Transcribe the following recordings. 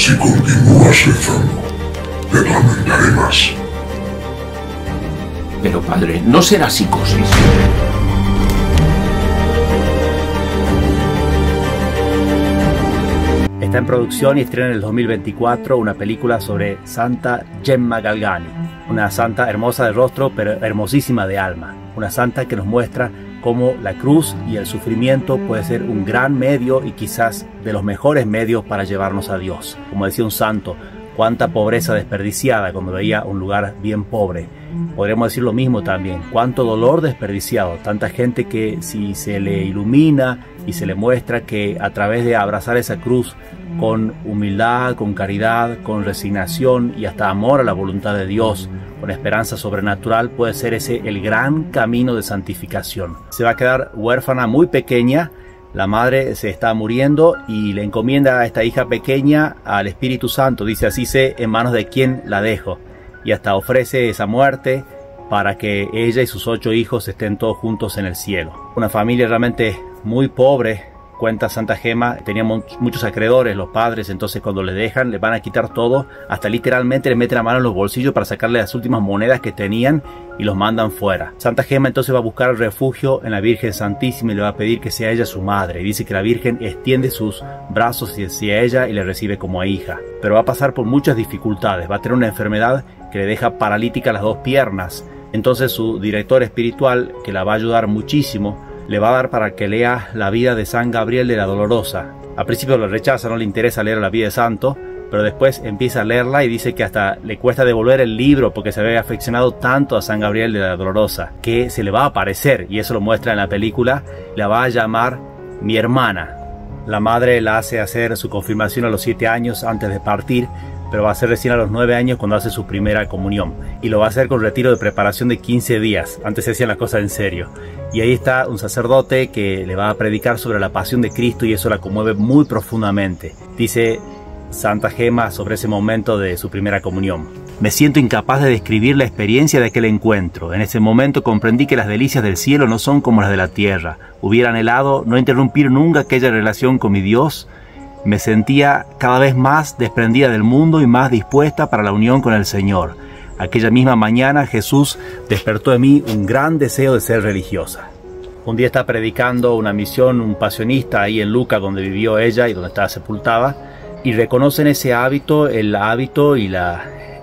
Si continúas rezando, te atormentaré más. Pero padre, no será psicosis. Está en producción y estrena en el 2024 una película sobre Santa Gemma Galgani, una santa hermosa de rostro pero hermosísima de alma, una santa que nos muestra cómo la cruz y el sufrimiento puede ser un gran medio y quizás de los mejores medios para llevarnos a Dios. Como decía un santo, cuánta pobreza desperdiciada cuando veía un lugar bien pobre. Podríamos decir lo mismo también, cuánto dolor desperdiciado, tanta gente que si se le ilumina y se le muestra que a través de abrazar esa cruz con humildad, con caridad, con resignación y hasta amor a la voluntad de Dios, con esperanza sobrenatural, puede ser ese el gran camino de santificación. Se va a quedar huérfana muy pequeña, la madre se está muriendo y le encomienda a esta hija pequeña al Espíritu Santo, dice así sé en manos de quien la dejo, y hasta ofrece esa muerte para que ella y sus ocho hijos estén todos juntos en el cielo. Una familia realmente muy pobre, cuenta Santa Gema, teníamos muchos acreedores, los padres, entonces cuando le dejan, le van a quitar todo, hasta literalmente le meten la mano en los bolsillos para sacarle las últimas monedas que tenían y los mandan fuera. Santa Gema entonces va a buscar refugio en la Virgen Santísima y le va a pedir que sea ella su madre. Dice que la Virgen extiende sus brazos hacia ella y le recibe como hija. Pero va a pasar por muchas dificultades, va a tener una enfermedad que le deja paralítica las dos piernas. Entonces su director espiritual, que la va a ayudar muchísimo, le va a dar para que lea la vida de San Gabriel de la Dolorosa. Al principio lo rechaza, no le interesa leer la vida de santo, pero después empieza a leerla y dice que hasta le cuesta devolver el libro porque se ve afeccionado tanto a San Gabriel de la Dolorosa, que se le va a aparecer, y eso lo muestra en la película, la va a llamar mi hermana. La madre la hace hacer su confirmación a los 7 años antes de partir, pero va a ser recién a los 9 años cuando hace su primera comunión. Y lo va a hacer con retiro de preparación de 15 días, antes se hacían las cosas en serio. Y ahí está un sacerdote que le va a predicar sobre la pasión de Cristo y eso la conmueve muy profundamente. Dice Santa Gema sobre ese momento de su primera comunión. Me siento incapaz de describir la experiencia de aquel encuentro. En ese momento comprendí que las delicias del cielo no son como las de la tierra. Hubiera anhelado no interrumpir nunca aquella relación con mi Dios. Me sentía cada vez más desprendida del mundo y más dispuesta para la unión con el Señor. Aquella misma mañana Jesús despertó en mí un gran deseo de ser religiosa. Un día está predicando una misión un pasionista ahí en Luca donde vivió ella y donde estaba sepultada y reconocen ese hábito, el hábito y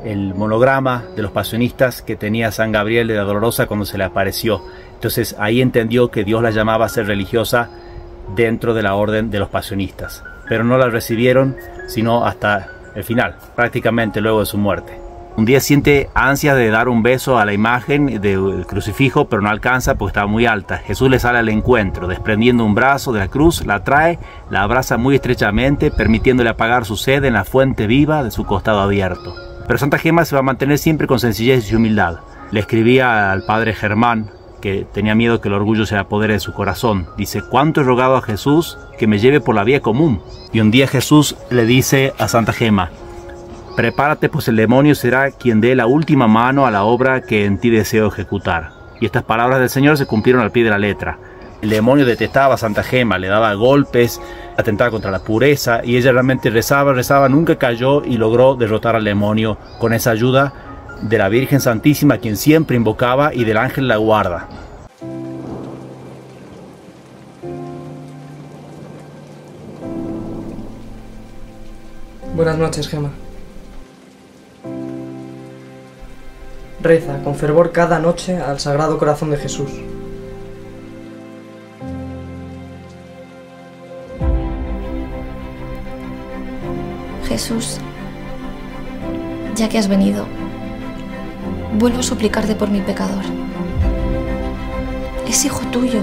el monograma de los pasionistas que tenía San Gabriel de la Dolorosa cuando se le apareció. Entonces ahí entendió que Dios la llamaba a ser religiosa dentro de la orden de los pasionistas. Pero no la recibieron sino hasta el final, prácticamente luego de su muerte. Un día siente ansia de dar un beso a la imagen del crucifijo, pero no alcanza porque está muy alta. Jesús le sale al encuentro, desprendiendo un brazo de la cruz, la trae, la abraza muy estrechamente, permitiéndole apagar su sed en la fuente viva de su costado abierto. Pero Santa Gema se va a mantener siempre con sencillez y humildad. Le escribía al padre Germán, que tenía miedo que el orgullo se apodere de su corazón. Dice, ¿cuánto he rogado a Jesús que me lleve por la vía común? Y un día Jesús le dice a Santa Gema, Prepárate, pues el demonio será quien dé la última mano a la obra que en ti deseo ejecutar. Y estas palabras del Señor se cumplieron al pie de la letra. El demonio detestaba a Santa Gema, le daba golpes, atentaba contra la pureza y ella realmente rezaba, rezaba, nunca cayó y logró derrotar al demonio con esa ayuda de la Virgen Santísima, quien siempre invocaba, y del ángel la guarda. Buenas noches, Gema. Reza con fervor cada noche al Sagrado Corazón de Jesús. Jesús, ya que has venido, vuelvo a suplicarte por mi pecador. Es hijo tuyo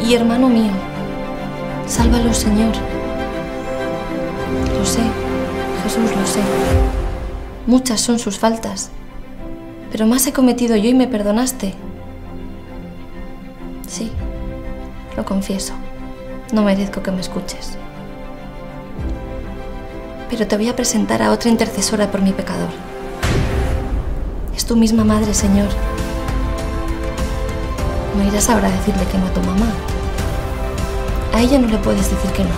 y hermano mío. Sálvalo, Señor. Lo sé, Jesús, lo sé. Muchas son sus faltas pero más he cometido yo y me perdonaste. Sí, lo confieso. No merezco que me escuches. Pero te voy a presentar a otra intercesora por mi pecador. Es tu misma madre, Señor. No irás ahora a decirle que no a tu mamá. A ella no le puedes decir que no.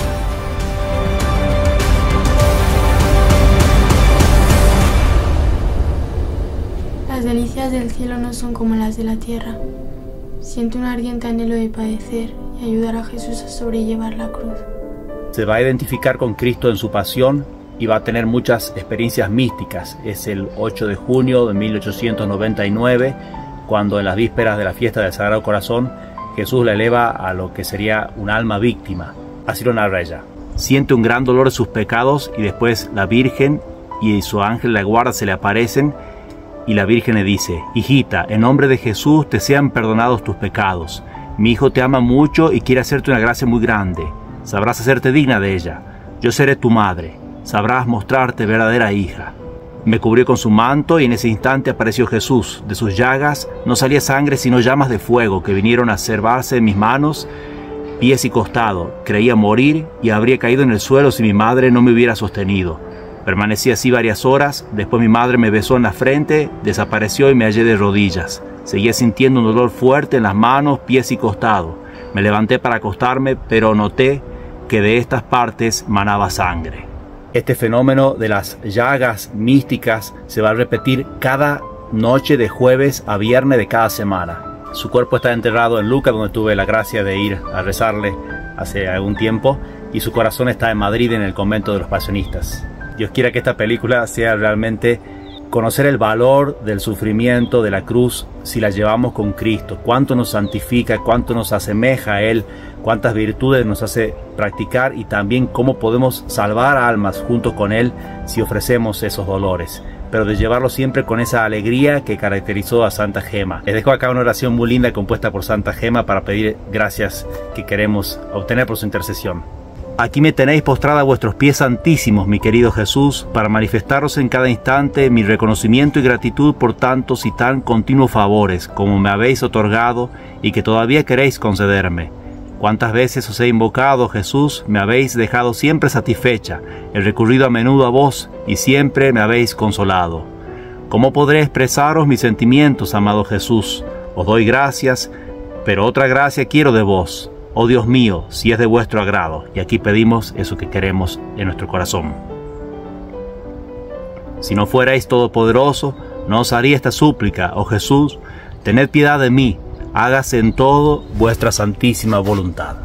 Las delicias del cielo no son como las de la tierra. Siento un ardiente anhelo de padecer y ayudar a Jesús a sobrellevar la cruz. Se va a identificar con Cristo en su pasión, y va a tener muchas experiencias místicas. Es el 8 de junio de 1899, cuando en las vísperas de la fiesta del Sagrado Corazón, Jesús la eleva a lo que sería un alma víctima. Así lo narra ella. Siente un gran dolor de sus pecados y después la Virgen y su ángel la guarda se le aparecen y la Virgen le dice, Hijita, en nombre de Jesús te sean perdonados tus pecados. Mi hijo te ama mucho y quiere hacerte una gracia muy grande. Sabrás hacerte digna de ella. Yo seré tu madre. Sabrás mostrarte verdadera hija. Me cubrió con su manto y en ese instante apareció Jesús. De sus llagas no salía sangre sino llamas de fuego que vinieron a cervarse en mis manos, pies y costado. Creía morir y habría caído en el suelo si mi madre no me hubiera sostenido. Permanecí así varias horas, después mi madre me besó en la frente, desapareció y me hallé de rodillas. Seguía sintiendo un dolor fuerte en las manos, pies y costado. Me levanté para acostarme, pero noté que de estas partes manaba sangre. Este fenómeno de las llagas místicas se va a repetir cada noche de jueves a viernes de cada semana. Su cuerpo está enterrado en Lucas, donde tuve la gracia de ir a rezarle hace algún tiempo, y su corazón está en Madrid, en el convento de los pasionistas. Dios quiera que esta película sea realmente conocer el valor del sufrimiento de la cruz si la llevamos con Cristo, cuánto nos santifica, cuánto nos asemeja a Él, cuántas virtudes nos hace practicar y también cómo podemos salvar almas junto con Él si ofrecemos esos dolores pero de llevarlo siempre con esa alegría que caracterizó a Santa Gema. Les dejo acá una oración muy linda compuesta por Santa Gema para pedir gracias que queremos obtener por su intercesión. Aquí me tenéis postrada a vuestros pies santísimos, mi querido Jesús, para manifestaros en cada instante mi reconocimiento y gratitud por tantos y tan continuos favores como me habéis otorgado y que todavía queréis concederme. Cuántas veces os he invocado, Jesús, me habéis dejado siempre satisfecha, he recurrido a menudo a vos y siempre me habéis consolado. ¿Cómo podré expresaros mis sentimientos, amado Jesús? Os doy gracias, pero otra gracia quiero de vos Oh Dios mío, si es de vuestro agrado, y aquí pedimos eso que queremos en nuestro corazón. Si no fuerais todopoderoso, no os haría esta súplica, oh Jesús, tened piedad de mí, hágase en todo vuestra santísima voluntad.